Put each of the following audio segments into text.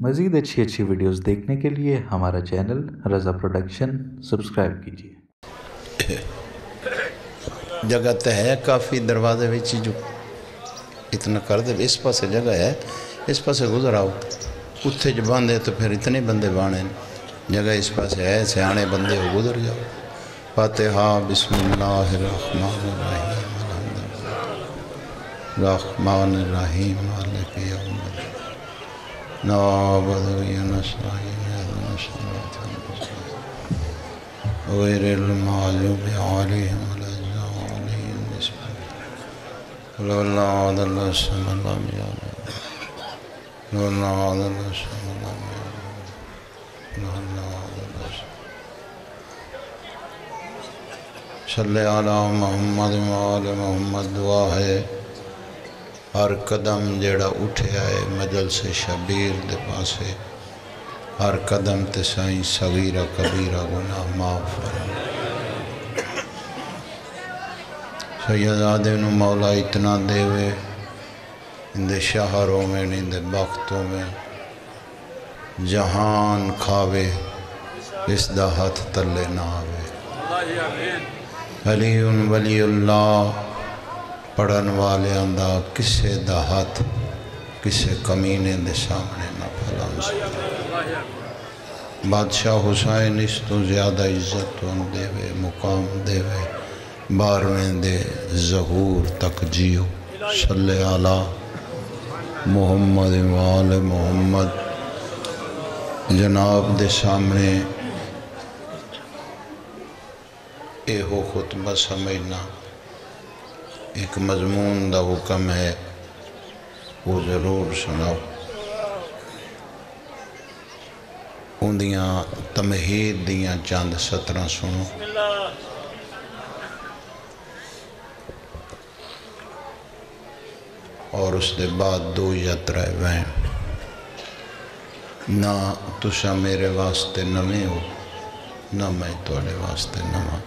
مزید اچھی اچھی ویڈیوز دیکھنے کے لیے ہمارا چینل رضا پروڈکشن سبسکرائب کیجیے۔ جگہ تو ہے کافی دروازے وچ جو اتنا کر دے، اس پاسے جگہ ہے، اس پاسے گزر آؤ۔ اتھے جو باندھے تو پھر اتنے بندے بانے۔ جگہ اس پاسے ہے، سیانے بندے ہو گزر جاؤ۔ فاتحہ بسم اللہ الرحمن الرحیم الرحمن الرحیم، مالک یوم الدین۔ نعبد و نستعین اهدنا الصراط المستقیم غیر المغضوب علیہم ولا الضالین بسم اللہ قل هو اللہ احد اللہ الصمد لم یلد قل هو اللہ احد اللہ الصمد محمد وآل محمد دعا ہے ہر قدم جیڑا اٹھیا ہے مجلس شبیر دے پاسے، ہر قدم تے سائیں صغیرہ کبیرہ گناہ معاف فرما۔ سیدادے نو مولا اتنا دے وے اندے شہروں میں اندے وقتوں میں جہان کھاوے، اس دا ہاتھ تلے نہ آوے۔ علی ولی اللہ پڑھن والے دا کسے دا ہاتھ کسے کمینے دے سامنے نہ پھلان سکتے بادشاہ حسین اس تو زیادہ عزت ان دے وے مقام دے وے بارویں دے ظہور تک جیو صلی علی محمد وآل محمد جناب دے سامنے اے ہو خطبہ سمجھنا ایک مضمون دا حکم ہے، وہ ضرور سناؤ۔ اندیاں تمہید دیاں چاند سترہ سنو۔ اور اس دے بعد دو یاترہ وین نہ تسا میرے واسطے نویں ہو، نہ میں توڑے واسطے نواں۔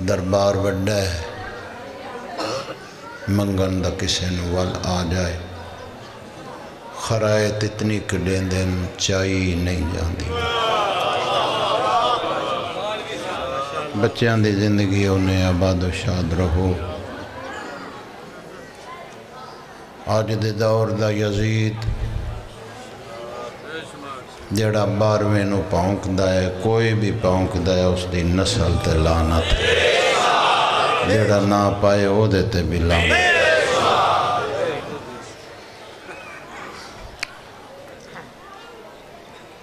دربار وڈا ہے۔ منگن دا کسے نوال آ جائے۔ خرائط اتنی کڈیں دن چائی نہیں جاندی۔ بچیاں دی زندگی انہیں آباد و شاد رہو۔ آج دے دور دا یزید جڑا بارویں نو پاؤنک دا ہے، کوئی بھی پاؤنک دا ہے، اس دی نسل تے لانت جڑا نہ پائے او دیتے بھی لانت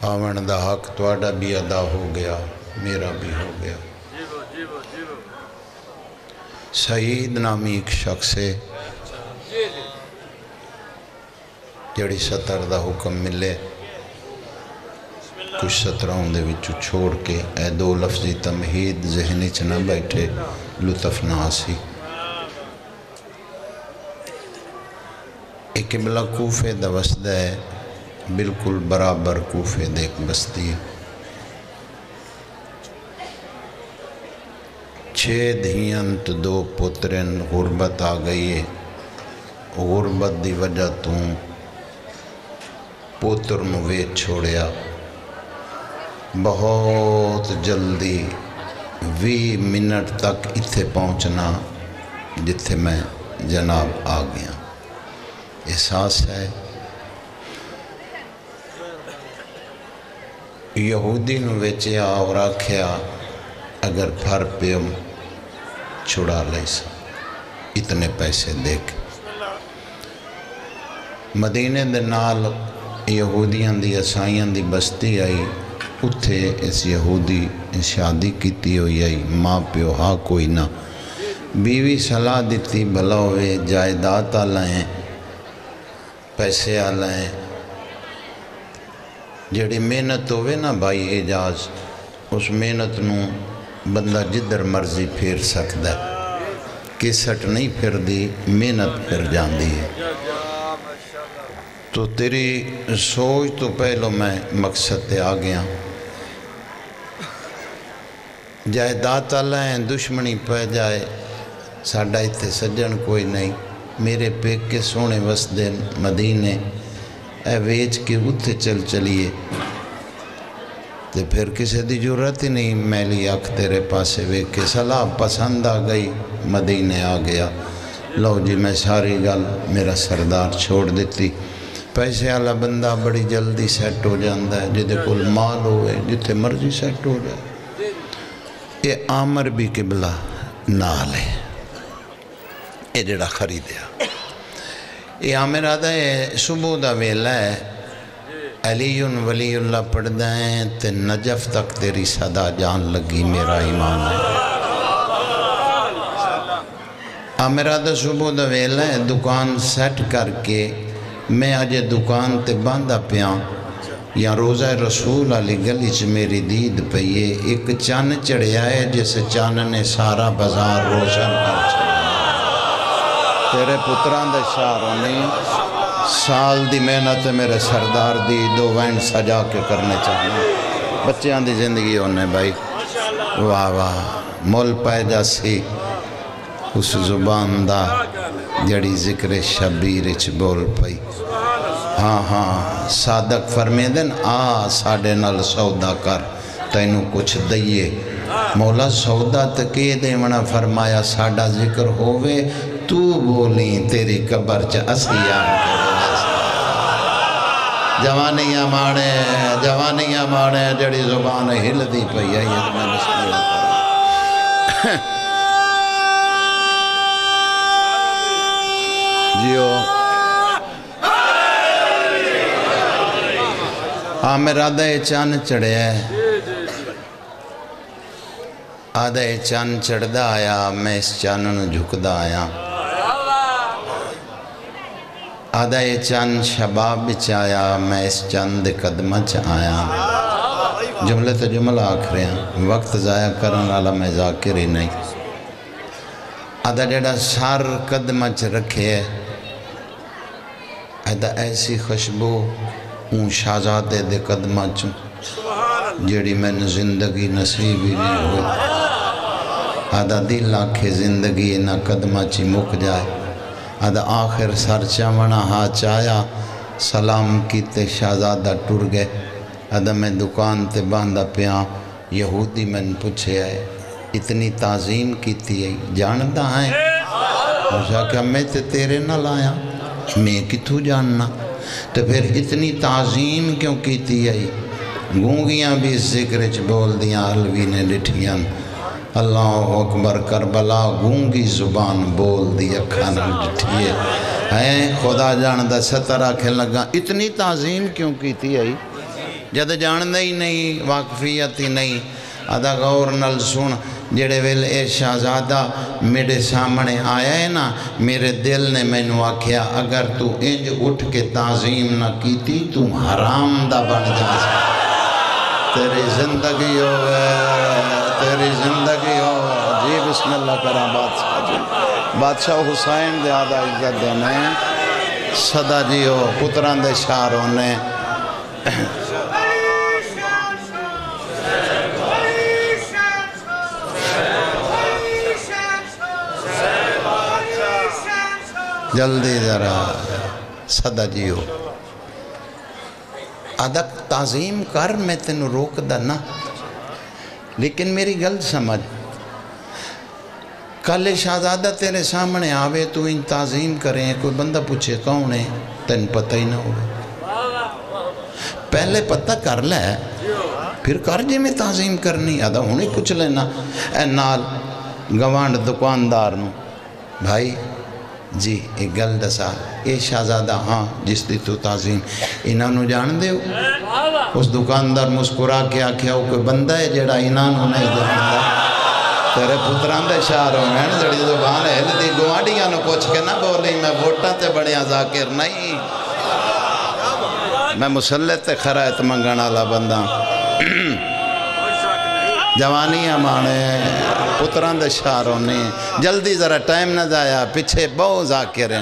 آمن دا حق توڑا بھی ادا ہو گیا، میرا بھی ہو گیا۔ سعید نامی ایک شخص ہے جڑی سطر دا حکم ملے۔ کچھ سطروں دے وچو چھوڑ کے، اے دو لفظی تمہید ذہنی چنہ بیٹھے۔ لطف ناسی۔ ایک قبلہ کوفے دا وسدہ ہے، بالکل برابر کوفے دیکھ بستی ہے۔ چھ دھیانت دو پترن غربت آ گئی ہے۔ غربت دی وجہ توں پوتر ویچ چھوڑیا۔ بہت جلدی وی منٹ تک اتھے پہنچنا جتھے میں جناب آ گیا۔ احساس ہے یہودی نو ویچیا اور آکھیا، اگر پھر پیم چھڑا لئی سا۔ اتنے پیسے دیکھ مدینے دے نال یہودیاں دی عیسائیاں دی بستی آئی۔ اتھے اس یہودی شادی کیتی ہوئی آئی ماں پیو ہاں کوئی نہ بیوی صلاح دیتی بھلا ہوئے جائیداد آلائیں پیسے آلائیں جڑی محنت ہوئے نا بھائی اعجاز اس محنت نو بندہ جدر مرضی پھیر سکتا ہے کسٹ نہیں پھر دی محنت پھر جان دی ہے تو تیری سوچ تو پہلو میں مقصد تے آ گیا۔ جائیداد اللہ ہیں، دشمنی پہ جائے، ساڈا اتنے سجن کوئی نہیں۔ میرے پیک کے سونے وسدے مدینے، اے ویچ کے اتھے چل چلیے۔ تے پھر کسی دی ضرورت ہی نہیں میلی اکھ تیرے پاسے ویک کے صلاح پسند آ گئی، مدینے آ گیا۔ لو جی میں ساری گل میرا سردار چھوڑ دیتی۔ پیسے والا بندہ بڑی جلدی سیٹ ہو جاندہ ہے جدے کل مال ہوئے جتے مرضی سیٹ ہو جائے یہ آمر بھی قبلہ نال ہے یہ جڑا خریدیا یہ آمر آدھا ہے صبح دا ویلا ہے علی ولی اللہ پڑھ دائیں تے نجف تک تیری صدا جان لگی میرا ایمان ہے آمر آدھا صبح دا ویلا ہے دکان سیٹ کر کے میں آجے دکان تے باندھا پیاں یا روزہ رسول علی گلی چ میری دید پئیے ایک چان چڑھیا ہے جس چان نے سارا بازار روشن کر چڑھیا تیرے پتران دے شاہروں نے سال دی محنت میرے سردار دی دو وین سجا کے کرنے چاہنا بچیاں دی زندگی ہونے بھائی۔ واہ واہ مول پائے جا سی۔ اس زبان دا جڑی ذکر شبیر اچ بول پئی۔ ہاں ہاں صادق فرمے دن آ ساڑے نال سودا کر، تینو کچھ دئیے۔ مولا، سودا تکے دے منہ فرمایا ساڑا ذکر ہووے، تو بولیں تیری قبر چا اسی جوانیاں مانے جوانیاں مانے جڑی زبان ہل دی پئی ہے، یہ میں بسم اللہ جیو آمر آدھے چان چڑھے ہے آدھے چان چڑھ دا آیا میں اس چانن جھک دا آیا آدھے چان شباب آیا میں اس چاند قدمہ آیا جملے تو جملہ رہے ہیں وقت ضائع کرن والا میں ذاکر ہی نہیں آدھا جڑا سار قدمہ رکھے ہے آدھا ایسی خوشبو ہوں شہزادے دے قدمہ چوں جڑی میں نے زندگی نصیب ہی نہیں ہوئی۔ آدھا دل آکھے زندگی نہ قدمہ چی مک جائے۔ آدھا آخر سر چاونا ہاں چایا، سلام کیتے شہزادہ ٹر گئے۔ آدھا میں دکان تے باندھا پیاں، یہودی میں نے پوچھے آئے، اتنی تعظیم کیتی ہے جاندہ ہیں؟ مجھا کہ میں تے تیرے نہ لایا میں کتھو جاننا؟ تو پھر اتنی تعظیم کیوں کیتی ہے؟ گونگیاں بھی اس ذکر چ بول دیاں، علوی نے لٹھیاں۔ اللہ اکبر، کربلا گونگی زبان بول دی اکھانا لٹھیے ہیں خدا جاندہ ستر آکھیں لگا اتنی تعظیم کیوں کیتی ہے؟ جد جاندہ ہی نہیں، واقفیت ہی نہیں۔ آدھا غور نل سن جڑے ویل اے شہزادہ میرے سامنے آیا ہے نا، میرے دل نے میں نو آکھیا، اگر تو انج اٹھ کے تعظیم نہ کیتی، تو حرام دا بن جا۔ تیری زندگی ہوئے، تیری زندگی ہوئے۔ جی بسم اللہ کرا بادشاہ جی۔ بادشاہ حسین دے آدھا عزت دینے۔ صدا جی ہو پتران دے شاروں نے۔ جلدی ذرا صدا جی ہو ادک تعظیم کر، میں تینوں روک دا نا لیکن میری گل سمجھ۔ کل شہزادہ تیرے سامنے آوے، تو ان تعظیم کریں، کوئی بندہ پوچھے کون ہے؟ تین پتہ ہی نہ ہوئے۔ پہلے پتہ کر لے، پھر کر جی میں تعظیم کرنی، آدھا ہونی پوچھ لینا۔ اے نال گوانڈ دکاندار نو۔ بھائی جی ایک گل دسا۔ اے شہزادہ ہاں جس دی تو تعظیم۔ انہاں نو جان دے ہو؟ اس دکاندار مسکرا کے آکھیا ہو کوئی بندہ ہے جڑا انہاں نو نہیں جاندا تیرے پتران دے شہر ہو میں جڑی زبان ہے دی گوانڈیاں نو پوچھ کے نہ بولی، میں ووٹاں تے بڑیاں ذاکر نہیں۔ میں مسلط تے خرائط منگن والا بندہ۔ جوانیاں مانے پتران دے شہروں نے۔ جلدی ذرا ٹائم نہ جایا پیچھے بہت ذاکر ہیں۔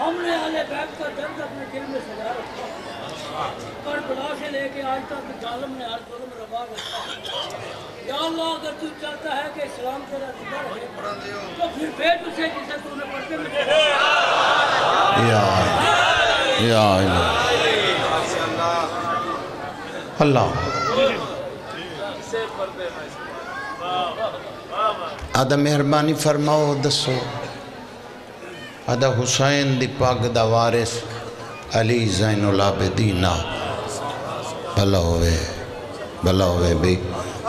ہم نے آلے بیت کا درد اپنے دل میں سجا رکھا۔ کربلا سے لے کے آج تک ظالم نے ہر ظلم روا رکھا۔ یا اللہ اگر تو چاہتا ہے کہ اسلام تیرا ہے تو پھر جسے تو نے پڑھتے میں یا اللہ اللہ۔ آدھا مہربانی فرماؤ دسو۔ آدھا حسین دی پاک دا وارث علی زین العابدین بھلا ہوئے بھلا ہوئے بھی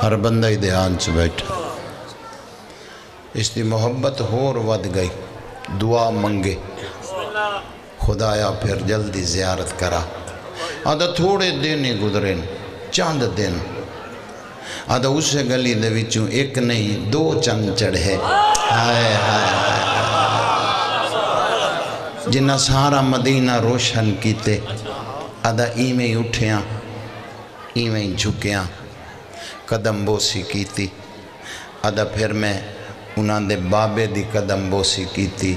ہر بندہ ہی دھیان سے بیٹھا۔ اس کی محبت ہور ود گئی۔ دعا منگے۔ خدایا پھر جلدی زیارت کرا۔ آدھا تھوڑے دن ہی گزرے چند دن۔ آدھا اس گلی دے ایک نہیں، دو چند چڑھے۔ آئے آئے آئے جنہ سارا مدینہ روشن کیتے، آدھا ایمیں اٹھیاں، ایویں جھکیاں۔ قدم بوسی کیتی ادا پھر میں انہاں دے بابے دی قدم بوسی کیتی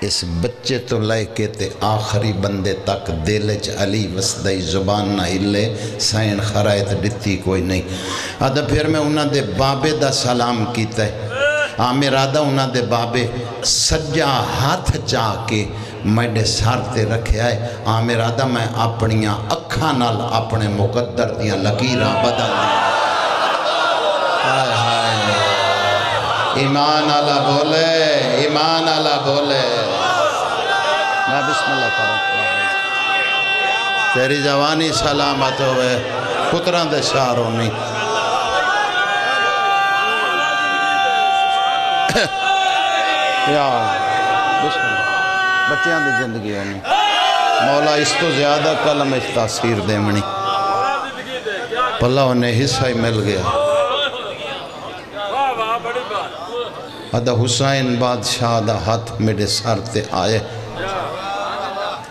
اس بچے تو لے کے تے آخری بندے تک دل چ علی وسدئی زبان نہ ہلے سائن خرائط ڈتی کوئی نہیں ادا پھر میں انہاں دے بابے دا سلام کیتا ہے آمیر آدھا انہاں دے بابے سجا ہاتھ چاہ کے میڈے سار تے رکھے آئے آمیر آدھا میں اپنیاں اکھاں اپنے مقدر دیاں لکیراں بدل دیاں ایمان اللہ بولے، ایمان اللہ بولے۔ میں بسم اللہ کروں تیری جوانی سلامت ہوئے پتران دے شاہ رونی بچیاں دے زندگی ہونی مولا اس تو زیادہ کلم اس تاثیر دے منی۔ پلہ انہیں حصہ ہی مل گیا۔ ہے ادا حسین بادشاہ دا ہاتھ میرے سر تے آئے۔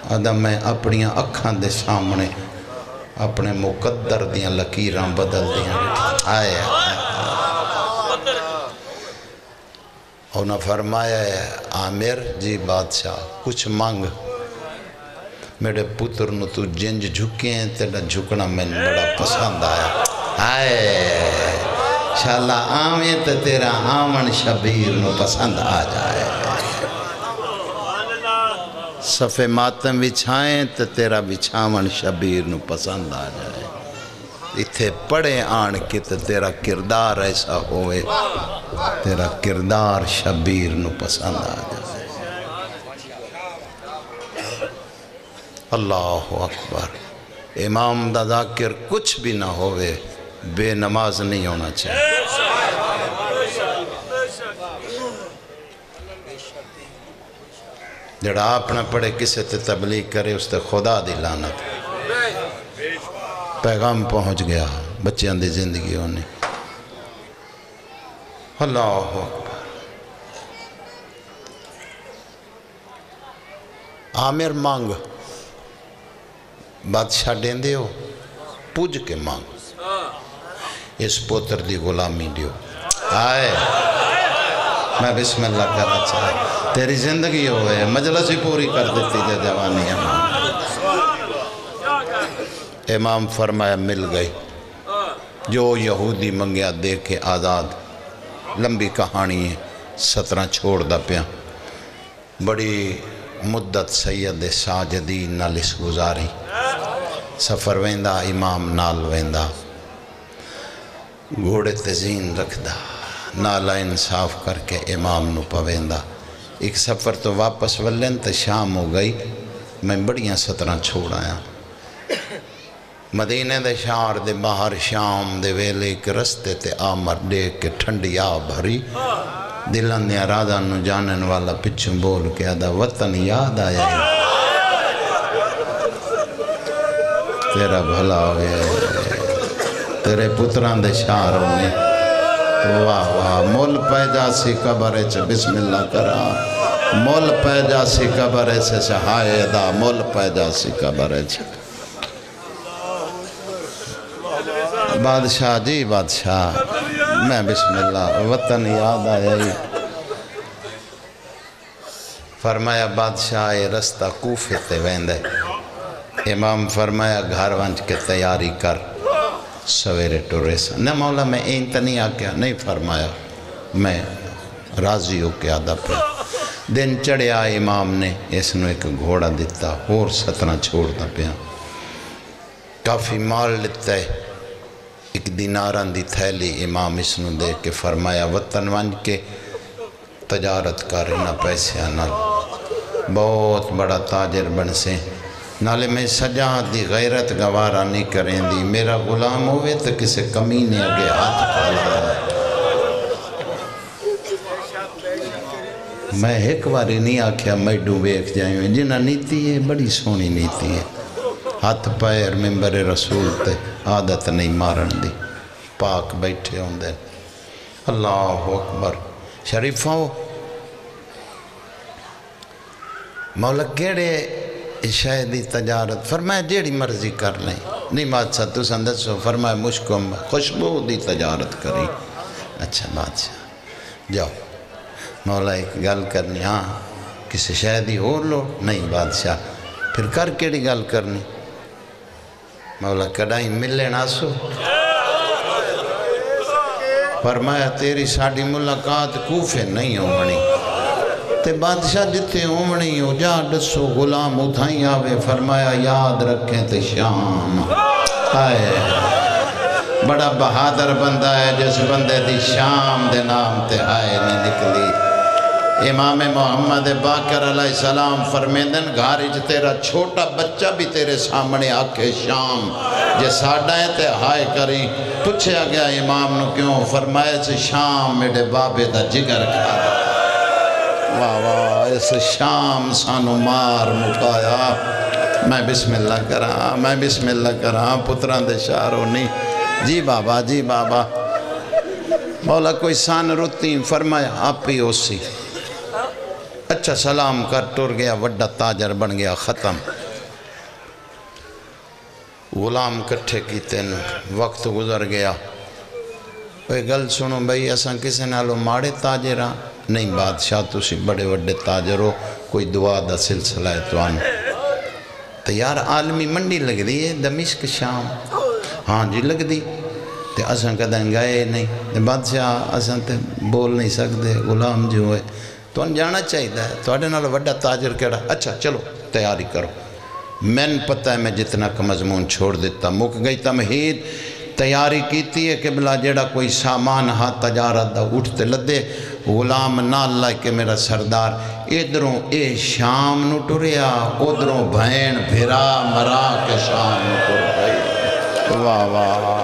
ادا میں اپنی اکھاں دے سامنے اپنے مقدر دیاں لکیران بدل دیاں۔ آئے۔ اونا فرمایا ہے آمیر جی بادشاہ، کچھ مانگ۔ میرے پتر نو تو جنج جھکیں تیرا جھکنا میں بڑا پسند آیا۔ آئے۔ شالا آمین تو تیرا آمن شبیر نو پسند آ جائے۔ صفے ماتم بچھائیں تو تیرا بچھاون شبیر نو پسند آ جائے۔ اتھے پڑے آن کے تو تیرا کردار ایسا ہوئے، تیرا کردار شبیر نو پسند آ جائے۔ اللہ اکبر۔ امام دا ذاکر کچھ بھی نہ ہوئے۔ بے نماز نہیں ہونا چاہیے۔ جڑا آپ نہ پڑھے، کسے تے تبلیغ کرے، اس تے خدا دی لانت پیغام پہنچ گیا بچے دی زندگی ہونے۔ اللہ اکبر۔ آمیر مانگ۔ بادشاہ دیندے ہو، پوج کے مانگ۔ اس پوتر دی غلامی دیو۔ آئے۔ میں بسم اللہ کرنا چاہا تیری زندگی ہوئے مجلس ہی پوری کر دیتی جا جوانی امام۔ امام فرمایا، مل گئی۔ جو یہودی منگیا، دیکھے کے آزاد۔ لمبی کہانی ہے، سترہ چھوڑ دا پیا۔ بڑی مدت سید ساجدین نالس گزاری۔ سفر ویندہ امام نال ویندہ گھوڑے تزین رکھدا، نالا انصاف کر کے امام نو پویندا۔ ایک سفر تو واپس ولن تو شام ہو گئی، میں بڑیاں سطرہ چھوڑ آیا۔ مدینہ دے شہر دے باہر شام دے ویلے کے رستے تے آمر دے کے ٹھنڈی آ بھری۔ دلان دیا رادہ نو جانن والا پچھوں بول کے آدھا، وطن یاد آیا۔ تیرا بھلا ہوئے تیرے پتران دے شاہ رونے واہ واہ مول پہ جا سی قبر چھ بسم اللہ کرا مول پہ جا سی قبر سے شہائے دا مول پہ جا سی قبر چھ بادشاہ جی بادشاہ میں بسم اللہ وطن یاد آئے فرمایا بادشاہ اے رستہ کوفے تے ویندے امام فرمایا گھر ونج کے تیاری کر سویرے ٹورے سا نہ مولا، میں این نہیں آکیا نہیں فرمایا۔ میں راضی ہو کے آدھا پہ دن چڑھیا امام نے اس نے ایک گھوڑا دیتا اور ستنا چھوڑتا پیا۔ کافی مال لیتا ہے۔ ایک دیناران دی تھیلی امام اس نے دے کے فرمایا، وطن ون کے تجارت کر نہ پیسے نال بہت بڑا تاجر بن سے۔ نالے میں سجا دی غیرت گوارا نہیں کریں دی۔ میرا غلام ہوئے تو کسے کمی نے اگے ہاتھ پھالا میں ایک باری نہیں آکھیا میڈو بیک جائیں جنہ نیتی ہے، بڑی سونی نیتی ہے۔ ہاتھ پیر ممبر رسول تے عادت نہیں مارن دی۔ پاک بیٹھے ہوں دے اللہ اکبر۔ شریفہ ہو مولا کیڑے شاہدی تجارت، فرمایا جیڑی مرضی کر لیں۔ نہیں بادشاہ تو سندسو فرمایا مشکم خوشبو دی تجارت کری۔ اچھا بادشاہ، جاؤ۔ مولا ایک گل کرنی ہاں کسی شاہدی ہو لو۔ نہیں بادشاہ، پھر کر کیڑی گل کرنی؟ مولا کڑائی ملے ناسو فرمایا تیری ساڑی ملاقات کوفے نہیں ہومنی تے بادشاہ جتے ہومنی ہو، جا ڈسو غلام اتھائیں آوے، فرمایا یاد رکھیں تے شام۔ آئے۔ بڑا بہادر بندہ ہے، جس بندے دی شام دے نام تے آئے نے نکلی۔ امام محمد باکر علیہ السلام فرمیدن گھاری تیرا چھوٹا بچہ بھی تیرے سامنے آکے شام۔ جے ساڑھا ہے تے ہائے کری پچھے گیا امام نو کیوں؟ فرمائے سے شام میرے بابے دا جگر کھا۔ واہ واہ، اس شام سانو مار مٹایا میں بسم اللہ کرا میں بسم اللہ کرا پتران دے شارو نہیں جی بابا جی بابا۔ مولا کوئی سان روتی فرمایا، آپ ہی اسی اچھا سلام کر ٹور گیا، وڈا تاجر بن گیا، ختم۔ غلام کٹھے کی تین وقت گزر گیا۔ کوئی گل سنو بھئی اساں کسے نالو ماڑے تاجر ہاں نہیں، بادشاہ تسی بڑے وڈے تاجر ہو، کوئی دعا دا سلسلہ ہے تو آن تو یار عالمی منڈی لگ دی ہے، دمشق شام۔ ہاں جی لگ دی تے اساں کدیں گئے نہیں؟ تے بادشاہ اساں تے بول نہیں سکتے غلام جو ہے۔ تو ان جانا چاہیے ہے۔ تو اڈے نال وڈا تاجر کیڑا؟ اچھا چلو، تیاری کرو۔ میں پتہ ہے میں جتنا کا مضمون چھوڑ دیتا، مک گئی تمہید۔ تیاری کیتی ہے کہ بلا جیڑا کوئی سامان ہاتھ تجارت دا اٹھتے لدے، غلام نہ اللہ کہ میرا سردار ادھروں اے شام نو ٹریا، ادھروں بھین بھرا مرا کے شام نو ٹر گئی۔ واہ واہ واہ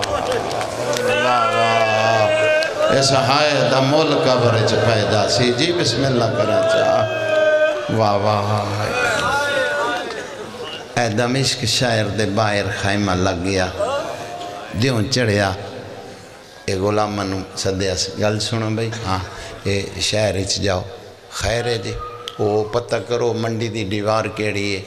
واہ ایسا ہائے دا ملک بھرچ پیدا سی۔ جی بسم اللہ کرا چاہ۔ واہ واہ۔ اے دمشق شاعر دے باہر خیمہ لگ گیا۔ دیوں چڑھیا اے غلام منو سدیا گل سنو بھئی ہاں اے شہر اچ جاؤ خیر ہے جی وہ پتہ کرو منڈی دی دیوار کیڑی ہے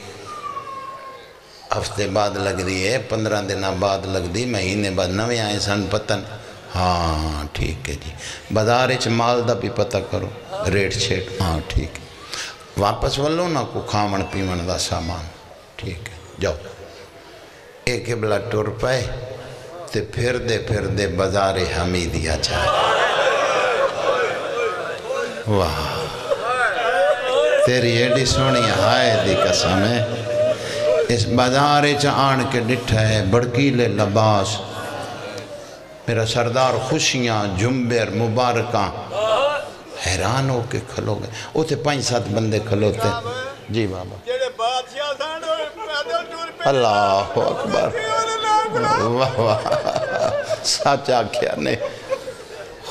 ہفتے بعد لگ دی ہے پندرہ دن بعد لگ دی مہینے بعد نویں آئے سن پتن ہاں ٹھیک ہے جی بازار اچ مال دا بھی پتہ کرو ریٹ چھیٹ ہاں ٹھیک ہے واپس ولو نہ کو کھاون پیون دا سامان ٹھیک ہے جاؤ ایک بلا ٹور پائے تے پھر دے پھر دے بازار حمیدیا جائے واہ۔ تیری ایڈی سونی ہائے دی قسم ہے۔ اس بازار آن کے ڈٹھا ہے بڑکیلے لباس۔ میرا سردار خوشیاں جمبر مبارکاں۔ حیران ہو کے کھلو گئے۔ وہ تھے پانچ سات بندے کھلوتے۔ جی بابا۔ اللہ اکبر۔ واہ واہ سچ آکھیا نے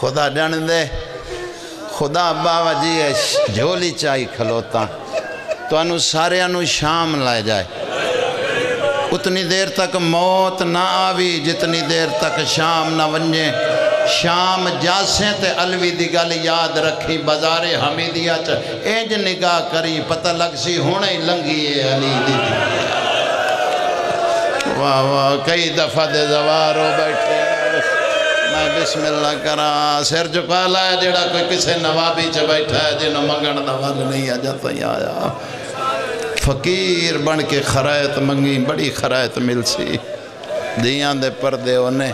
خدا جان دے خدا بابا جی جھولی چاہی کھلوتا تو انو سارے انو شام لائے جائے اتنی دیر تک موت نہ آوی جتنی دیر تک شام نہ ونجے شام جاسیں تے الوی دی گل یاد رکھی بازار حمیدیہ چا اینج نگاہ کری پتہ لگ سی ہونے ہی لنگی ہے علی دی واہ واہ، کئی دفعہ دے زوار ہو بیٹھے۔ میں بسم اللہ کرا سر جکا لائے جڑا کوئی کسے نوابی چا بیٹھا ہے، جنہوں منگن نوال نہیں آ جاتا ہی آیا۔ فقیر بن کے خرائط منگی، بڑی خرائط مل سی۔ دیاں دے پردے ہونے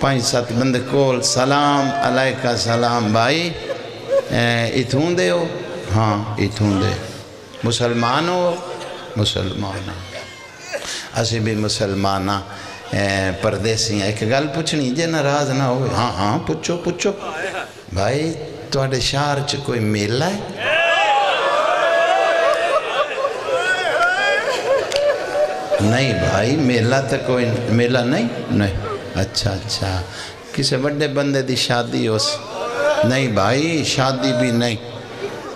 پانچ سات بندے کول سلام، علیکہ سلام، بھائی اتھوں دے ہو؟ ہاں اتھوں دے۔ مسلمان ہو؟ مسلمان اسی بھی مسلمان پردیسی ہیں ایک گل پوچھنی جے ناراض نہ ہوئے ہاں ہاں پوچھو پوچھو بھائی تواڈے شہر چ کوئی میلہ ہے نہیں بھائی میلہ تو کوئی میلہ نہیں نہیں اچھا اچھا کسی بڑے بندے دی شادی ہو سی نہیں بھائی شادی بھی نہیں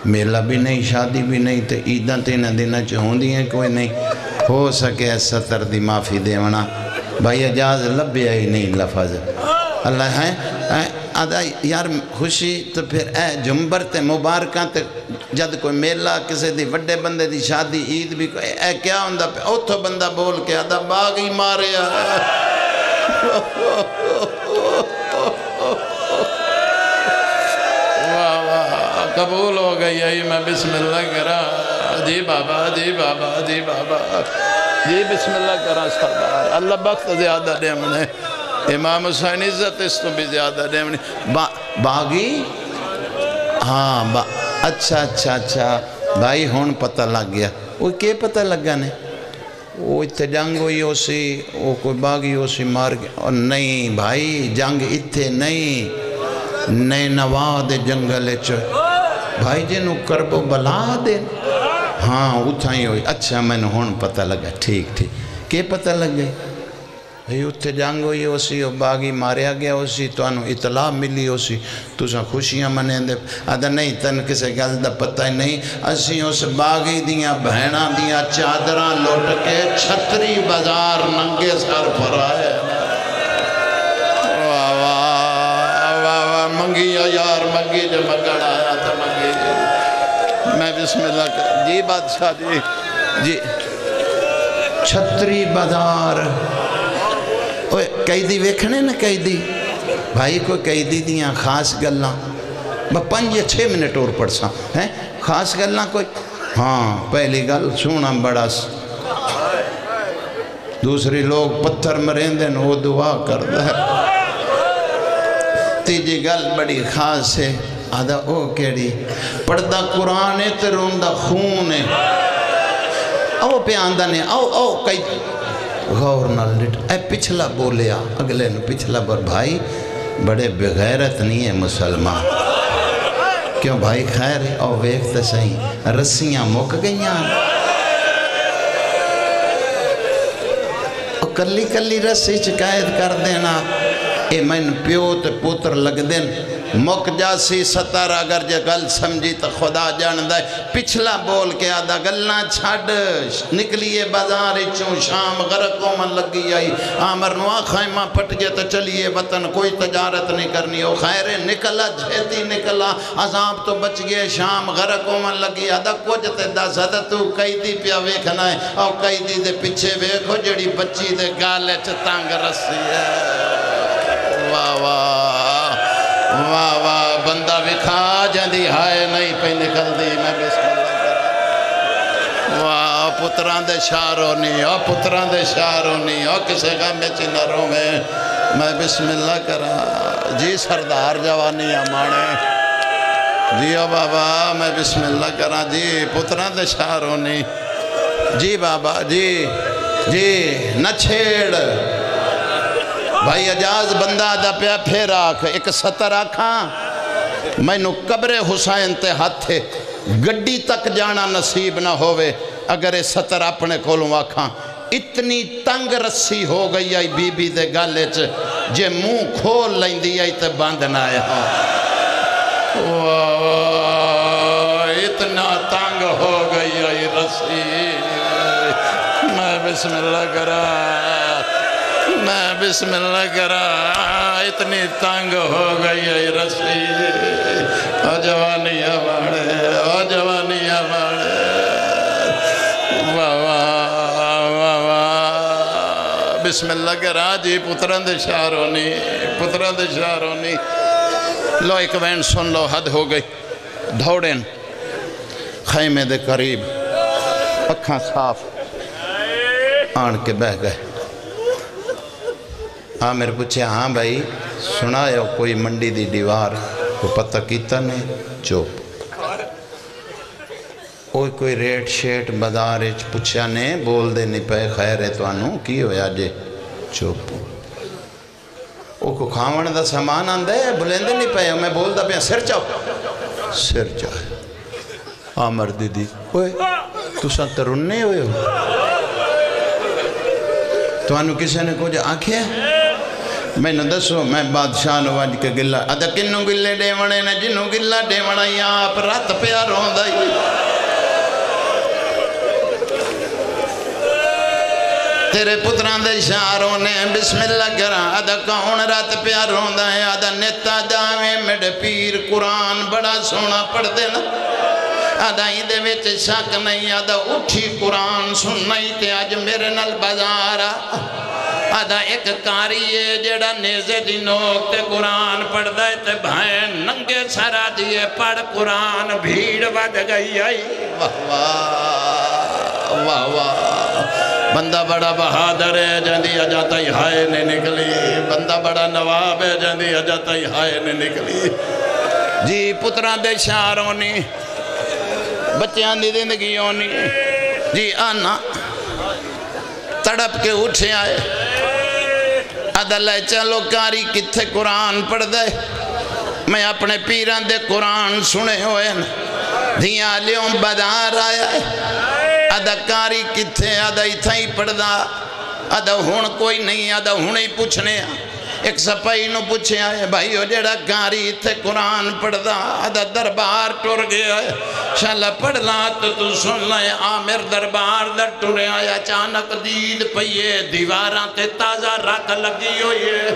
میلہ بھی نہیں شادی بھی نہیں تو عیداں تینہ دینا چاہوں دی ہیں کوئی نہیں ہو سکے ستر دی معافی دیونا۔ بھائی، اجاز لبیا ہی نہیں، لفظ۔ اللہ ہے آدھا، یار، خوشی تو پھر، اے، جمبر تے مبارکاں تے جد کوئی میلہ کسی دی وڈے بندے دی شادی، عید بھی کوئی، اے، کیا ہوندہ پہ اوتھو بندہ بول کے آدھا باغی مارے۔ قبول ہو گئی ہے میں بسم اللہ کرا۔ جی بابا جی بابا جی بابا۔ جی بسم اللہ کرا سردار اللہ بخت زیادہ دے منے امام حسین عزت اس تو بھی زیادہ دے منے باغی؟ ہاں با اچھا اچھا اچھا۔ بھائی، ہون پتہ لگ گیا۔ وہ کیا پتہ لگا نے؟ وہ اتھے جنگ ہوئی ہو سی، وہ کوئی باغی ہو سی، مار گیا۔ اور نہیں بھائی، جنگ اتھے نہیں۔ نئے نواد جنگل چو بھائی جنو کربو بلا دے۔ ہاں اتھائی ہوئی۔ اچھا میں نے ہون پتہ لگا۔ ٹھیک ٹھیک۔ کیا پتہ لگ گئی بھئی اتھے جنگ ہوئی ہو سی باغی ماریا گیا ہو سی تو انہوں اطلاع ملی ہو سی تو ساں خوشیاں منے دے آدھا، نہیں، تن کسے گل دا پتہ ہی نہیں۔ اسی اس باغی دیاں بہنہ دیاں چادران لوٹ کے چھتری بازار ننگے سر پر آئے۔ واہ واہ واہ واہ منگی یار، منگی جو مگڑ آیا تھا۔ منگی میں بسم اللہ کر جی بادشاہ جی۔ جی۔ چھتری بازار۔ قیدی ویکھنے نا قیدی؟ بھائی، کوئی قیدی دیاں خاص گلاں۔ با پنج یا چھ منٹ اور پڑھ سا ہیں؟ خاص گلاں کوئی؟ ہاں پہلی گل سونا بڑا دوسری لوگ پتھر مرین دیں وہ دعا کر دے تیجی گل بڑی خاص ہے۔ آدھا او کیڑی؟ پڑھدا قرآن ہے تے روندہ خون ہے۔ او پہ آندہ نے، او او، کئی۔ غور نہ لٹ۔ اے پچھلا بولیا، اگلے نے پچھلا بر بھائی، بڑے بغیرت نہیں ہے مسلمان۔ کیوں بھائی؟ خیر ہے او ویکھتا صحیح رسیاں مک گئیاں۔ او کلی کلی رسی چکایت کر دینا۔ اے من پیو تے پوتر لگ دین۔ مک جاسی ستر اگر جے گل سمجھی تو خدا جان دے پچھلا بول کے آدھا گلنا چھڑ نکلیے بازار چون شام غرقوں من لگی آئی آمر نوا خیمہ پٹ گئے تو چلیے وطن کوئی تجارت نہیں کرنی ہو خیر نکلا جھیتی نکلا عذاب تو بچ گئے شام غرقوں من لگی آدھا کچھ تے دا زدہ تو قیدی پیا ویکھنا ہے اور قیدی دے پچھے ویکھو جڑی بچی دے گالے چتانگ رسی ہے واہ واہ واہ واہ، بندہ وکھا جاندی، ہائے نہیں پہ نکل دی میں بسم اللہ واہ پتران دے شاروں نہیں او پتران دے شاروں نہیں او کسے گا میں چنروں میں میں بسم اللہ کرا جی سردار جوانی آمانے جی او بابا، میں بسم اللہ کرا جی پتران دے شاروں نہیں جی بابا جی جی نہ چھیڑ۔ بھائی اجاز بندہ دا پیا پھر آکھ، ایک ستر آکھاں۔ میں نو قبر حسین تے ہاتھ تھے گڑی تک جانا نصیب نہ ہوئے اگر اے ستر اپنے کھولوں آکھاں۔ اتنی تنگ رسی ہو گئی آئی بی بی دے گالے چ۔ جے موں کھول لیں دی آئی تے باندھ نہ آئے ہاں اتنا تنگ ہو گئی آئی رسی۔ میں بسم اللہ کرا۔ میں بسم اللہ کرا، اتنی تنگ ہو گئی ہے رسی۔ او جوانی آمانے او جوانی آمانے بسم اللہ کرا جی پتران دے شہرونی پتران دے شہرونی لو ایک وین سن لو، حد ہو گئی۔ دھوڑیں خیمے دے قریب۔ اکھاں صاف۔ آن کے بہ گئے۔ ہاں میرے پوچھے ہاں بھائی، سنا ہے کوئی منڈی دی دیوار؟ کو پتہ کیتا نہیں چوپ کوئی کوئی ریٹ شیٹ بازار پوچھا نے بول دے نہیں پے، خیر ہے توانوں کی ہویا جے؟ چوپ وہ کو کھاون دا سامان آندا ہے، بلندے نہیں پے، میں بول دا پیا، سر چاو سر چاو آ مردی دی۔ اوئے تساں ترنے ہوئے ہو۔ توانوں کسی نے کچھ آنکھیں میں نے دسو، میں بادشاہ نو وج کے گلا۔ ادا کنوں گلے ڈیونے نے جنوں گلا ڈیونا؟ ہی آپ رات پیا روندا ہی۔ تیرے پتران دے شاروں نے بسم اللہ کرا۔ ادا کون رات پیا روندا ہے؟ ادا نیتا جاویں مڈ پیر قرآن بڑا سونا پڑھ دینا ادا ہی دے وچ شک نہیں ادا اٹھی قرآن سننائی تے آج میرے نال بازارا ادا ایک کاری ہے جڑا نیزے دی نوک تے قرآن پڑھ دے تے بھائیں ننگے سرا دیئے پڑھ قرآن بھیڑ ود گئی آئی واہ واہ واہ واہ بندہ بڑا بہادر ہے جاندی اجاتا ہی ہائے نے نکلی بندہ بڑا نواب ہے جاندی اجاتا ہی ہائے نے نکلی جی پتران دے شاروں نے بچیاں دی زندگیوں نے جی آنا تڑپ کے اٹھے آئے۔ عدل چلو کاری کتھے قرآن پڑھ دے۔ میں اپنے پیران دے قرآن سنے ہوئے نا دھیاں لیوں بدار آیا ہے۔ ادا کاری کتھے ادا اتھا ہی پڑھ دا ادا ہون کوئی نہیں ادا ہون ہی پوچھنے ایک سپائی نو پوچھے آئے، بھائیو جڑا کاری تھے قرآن پڑھ دا ادا دربار ٹور گیا ہے۔ شالا پڑھ لا تو تو سن لائے آمیر دربار در ٹورے آیا چانک دید پئیے دیواراں تے تازہ رکھ لگی ہوئی ہے۔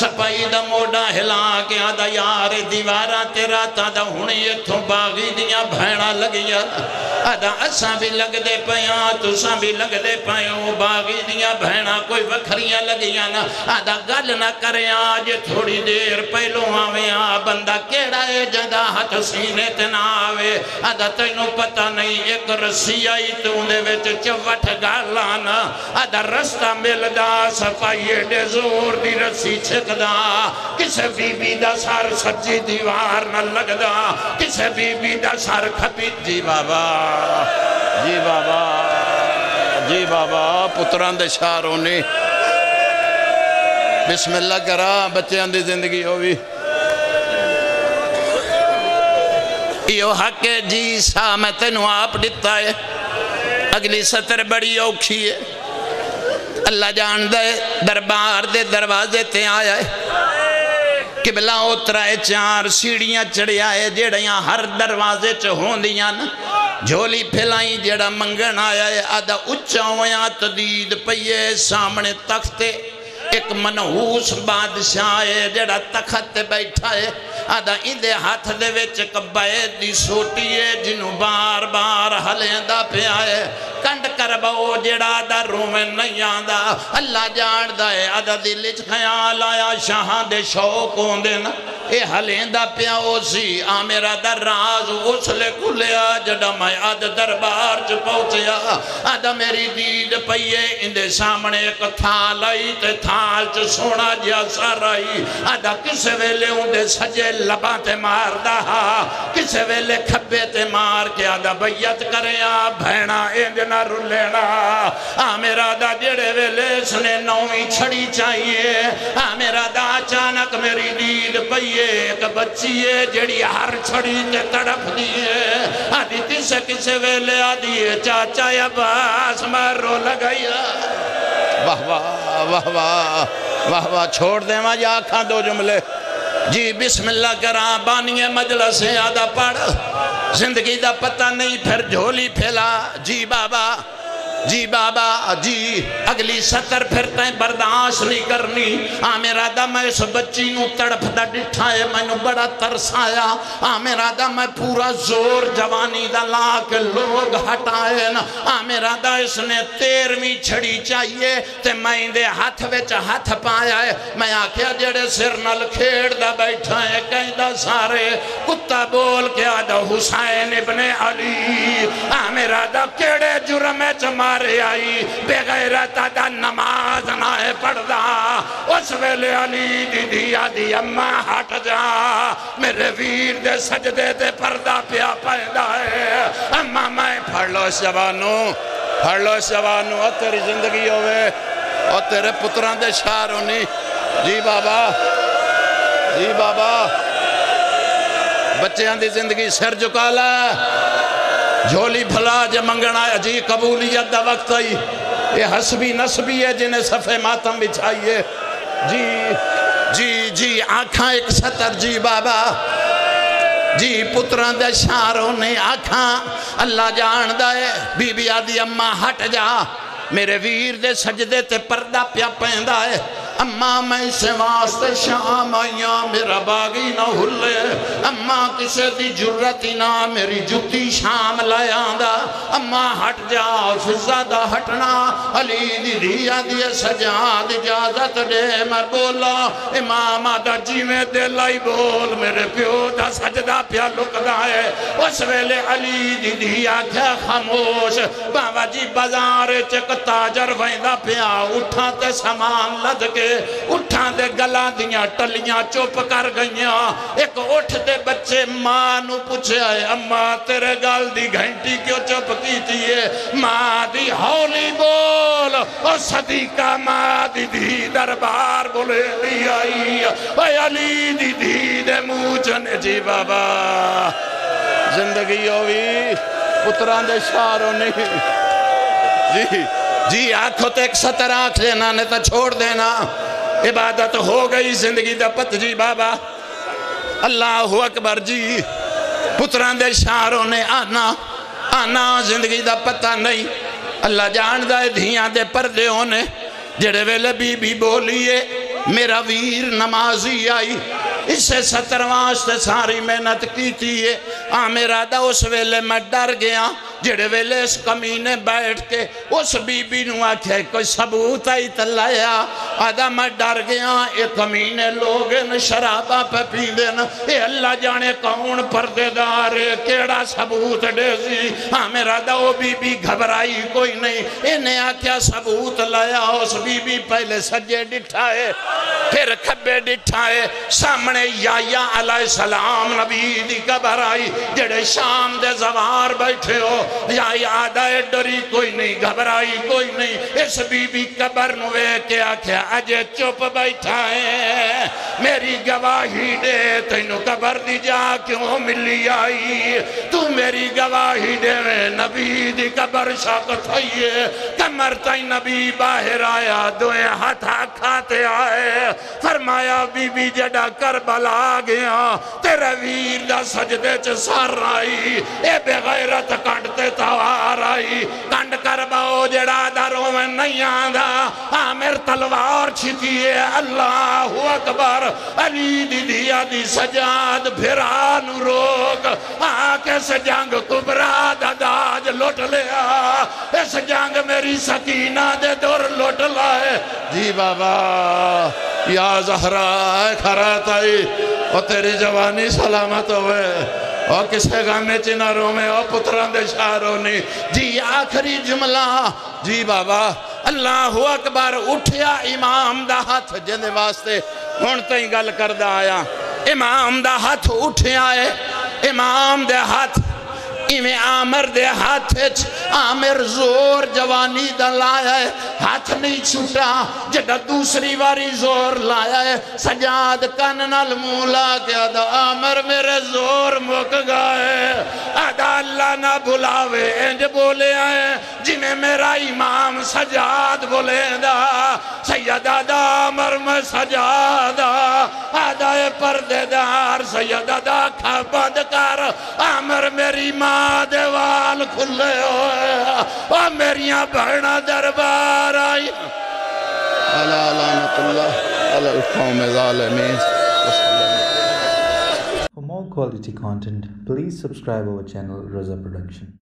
سپائی دا موڑا ہلا کے آدھا، یار دیواراں تے راتا دا ہونی اتھوں باغی دیاں بھیڑا لگیا آدھا، اساں بھی لگ دے پیاں، تساں بھی لگ دے پیاں باغی دیاں بھیڑا کوئی وکھریاں لگیاں نا۔ آدھا، گل نہ کرے آج تھوڑی دیر پہلو آویں آ، بندہ کیڑا ہے؟ جدا ہاتھ سینے تے نہ آوے۔ آدھا تینوں پتہ نہیں، ایک رسی آئی تو اندے وچ چوٹ گالانا آدھا رستہ ملدا صفائی دے زور دی رسی چھکدا کسے بی بی دا سار سجی دیوار نہ لگدا کسے بی بی دا سار کھپی جی بابا۔ جی بابا۔ جی بابا پتران دے شاروں نے بسم اللہ کرا بچیاں دی زندگی ہوئی یہ حق جی سا میں تینوں آپ دیتا ہے۔ اگلی ستر بڑی اوکھی ہے۔ اللہ جان دے دربار دے دروازے تے آیا ہے۔ قبلہ اترا ہے، چار سیڑیاں چڑھے آئے جڑیاں ہر دروازے چ ہوندیاں نا۔ جھولی پھیلائی جڑا منگن آیا ہے، آدھا اچھا ہویاں تدید پئیے سامنے تختے ایک منحوس بادشاہ ہے جڑا تخت بیٹھا ہے۔ آدھا اندے ہاتھ دے وچ کبائے دی سوٹی ہے جنہوں بار بار ہلیں دا پہ آئے کنڈ کر جڑا دا رومن نہیں آدھا اللہ جان دا ہے آدھا دلچ خیال آیا شاہاں دے شوق ہوں دے نا۔ اے ہلیں دا پیا ہو سی۔ آمیرا دا راز اس لے کھلیا جڑا میں آدھ دربار چ پہنچیا۔ آدھا میری دید پئیے اندے سامنے ایک تھال آئی تے تھا تھال چ سونا جیا سارائی آدھا کسے ویلے اندے سجے لباں تے مار دا کسے ویلے کھبے تے مار کے آدھا بیعت کرے آ بھینا اند نہ رلینا۔ آ میرا دا جڑے ویلے اس نے نویں چھڑی چاہیے آ میرا دا اچانک میری دید پئیے ایک بچی ہے جڑی ہر چھڑی تے تڑپ دیئے آدھی تیسے کسے ویلے آدھی چاچا یا باس مارو لگایا واہ واہ واہ واہ۔ واہ واہ چھوڑ دیں ماں یا آنکھاں دو جملے۔ جی بسم اللہ کرا بانی مجلس آدھا پڑھ۔ زندگی دا پتہ نہیں، پھر جھولی پھیلا۔ جی بابا جی بابا جی اگلی ستر پھر تائیں برداشت نہیں کرنی۔ آ، میرا دا میں اس بچی نو تڑپ دا ڈٹھا ہے میں نو بڑا ترس آیا۔ آ، میرا دا میں پورا زور جوانی دا لا لوگ ہٹائے نا۔ آ، میرا دا اس نے تیرویں چھڑی چاہیے تے میں دے ہاتھ وچ ہاتھ پایا ہے۔ میں آکھیا، جڑے سر نل کھیڑ دا بیٹھا ہے کہیں دا سارے، کتا بول کے آدھا حسین ابن علی۔ آ، میرا دا کیڑے جرم چمار دربارے آئی بے غیرت دا نماز نہ پڑھدا۔ اس ویلے علی دی دیا دی اما ہٹ جا۔ میرے ویر دے سجدے دے پردہ پیا پیدا ہے۔ اما میں پڑھ لو شبانو، پڑھ لو شبانو اور تیری زندگی ہوئے اور تیرے پتران دے شہر ہونی۔ جی بابا جی بابا۔ بچیاں دی زندگی سر جکالا جھولی بھلا جے منگنا ہے جی قبولیت دا وقت آئی۔ یہ حسبی نسبی ہے جنہیں صفحے ماتم بچھائیے جی جی جی آنکھاں ایک سطر جی بابا۔ جی پتران دے شاروں نے آنکھاں۔ اللہ جان دائے بی بی آدھی اممہ ہٹ جا۔ میرے ویر دے سجدے تے پردہ پیا پہندہ ہے۔ اماں میں سے واسطے شام آئیاں میرا باغی نہ ہلے۔ اماں کسے دی جرتی نہ، میری جتی شام لائیاں دا اماں ہٹ جا، فضا دا ہٹنا۔ علی دی دیا دی سجاد اجازت دے۔ میں بولا، امام آدھا جی میں دے لائی بول۔ میرے پیو دا سجدہ پیا لکدا ہے۔ اس ویلے علی دی دیا کیا خاموش۔ بابا جی بازار چک تاجر ویندہ پیا اٹھا تے سامان لد کے اٹھاں دے گلاں دیاں ٹلیاں چوپ کر گئیاں۔ ایک اٹھ دے بچے ماں نو پوچھے آئے اماں تیرے گال دی گھنٹی کیوں چوپ کی تیئے ماں دی ہولی بول۔ اور صدیقہ ماں دی دی دربار بولے لی آئی۔ اے علی دی دی دے موچنے جی بابا۔ زندگی ہوئی پتران دے شاروں نہیں جی۔ جی آنکھوں تے ایک ستر آنکھ لینا نے تو چھوڑ دینا۔ عبادت ہو گئی، زندگی دا پت جی بابا۔ اللہ اکبر جی پتران دے شاروں نے آنا۔ آنا، زندگی دا پتہ نہیں۔ اللہ جان دائے دھیاں دے پردے ہونے جڑے ویلے بی بی بولیے، میرا ویر نمازی آئی۔ اس سے ستر واسطے ساری محنت کی تھی آ، میرا دا اس ویلے میں ڈر گیا۔ جڑے ویلے اس کمینے بیٹھ کے اس بی بی نو آکھے، کوئی ثبوت آئی تلایا آدھا میں ڈر گیا، اے کمینے لوگ ان شرابہ پہ پی دینا اے اللہ جانے کون پردے دار کیڑا ثبوت دے سی۔ ہاں میرا دا وہ بی بی گھبرائی کوئی نہیں۔ اے انہیں آکھیا، ثبوت لایا اس بی بی پہلے سجے ڈٹھائے پھر کھبے ڈٹھائے سامنے یایا علیہ السلام نبی دی گھبرائی، جڑے شام دے زوار بیٹھے ہو۔ یا یاد آئے، ڈری کوئی نہیں، گھبرائی کوئی نہیں۔ اس بی بی قبر نوے کیا کیا اجے چپ بیٹھا ہے۔ میری گواہی دے، تینو قبر دی جا کیوں ملی آئی؟ تو میری گواہی دے میں نبی دی قبر شاکت ہوئیے کمر تین نبی باہر آیا دوئے ہتھا کھاتے آئے۔ فرمایا بی بی جڑا کربلا گیا، تیرے ویر دا سجدے چھ سار آئی۔ اے بے غیرت کانٹتے تے توار آئی کنڈ کر باؤ جڑا دروں میں نہیں آدھا آمیر تلوار چھتیے اللہ اکبر علی دی دیا دی سجاد پھران روک آکے سے جنگ کبرا داداج لوٹ لیا اس جنگ میری سکینہ دے دور لوٹ لائے جی بابا یا زہرہ کھرات آئی اور تیری جوانی سلامت ہوئے او کسے گانے چناروں میں، او پتران دے شاروں نے۔ جی آخری جملہ۔ جی بابا، اللہ اکبر اٹھیا امام دا ہاتھ جندے واسطے۔ ہونتے ہی گل کردہ آیا۔ امام دا ہاتھ اٹھیا ہے۔ امام دے ہاتھ ایویں آمر دے ہاتھ آمر زور جوانی دا لایا ہے، ہاتھ نہیں چھوٹا، جڑا دوسری واری زور لایا ہے۔ سجاد کننال مولا کیا دا آمر میرے زور مک گئے۔ آدھا اللہ نہ بلاوے انج بولے آئے۔ جنہیں میرا امام سجاد بولے دا، سیدہ دا آمر میں سجادہ آدھا پردے دار، سیدہ دا کھا بند کر۔ آمر میری ماں دیوال کھلے ہوئے اور میریاں بڑھنا دربار آئی اللہ علامت اللہ علی القوم ظالمین۔ For more quality content, please subscribe our channel Raza Production.